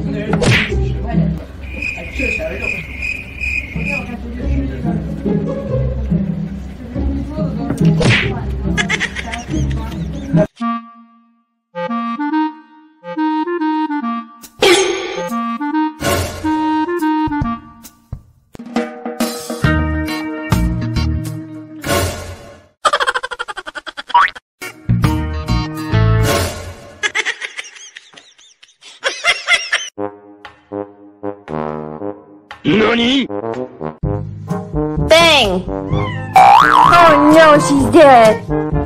一个人几十块钱哎右还吃的全肉昨天我还出去吃一桌子都是的 NANI? Bang! Oh no, she's dead.